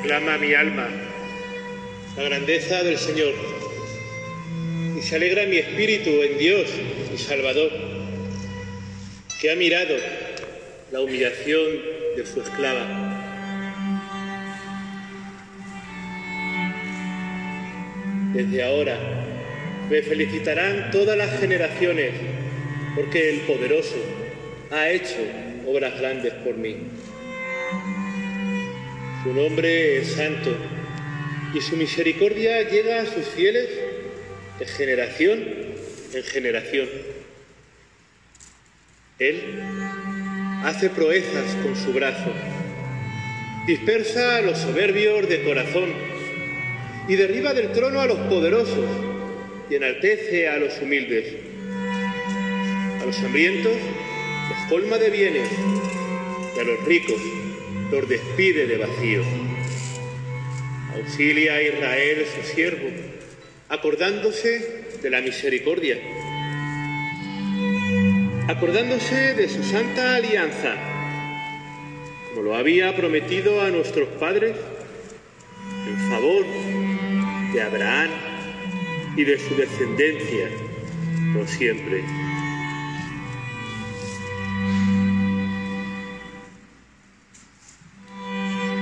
proclama mi alma la grandeza del Señor y se alegra mi espíritu en Dios, mi Salvador, que ha mirado la humillación de su esclava. Desde ahora me felicitarán todas las generaciones porque el poderoso ha hecho obras grandes por mí. Su nombre es santo y su misericordia llega a sus fieles de generación en generación. Él hace proezas con su brazo, dispersa a los soberbios de corazón y derriba del trono a los poderosos y enaltece a los humildes. A los hambrientos los colma de bienes y a los ricos los despide de vacío. Auxilia a Israel su siervo, acordándose de la misericordia, acordándose de su santa alianza, como lo había prometido a nuestros padres, en favor de Abraham y de su descendencia por siempre.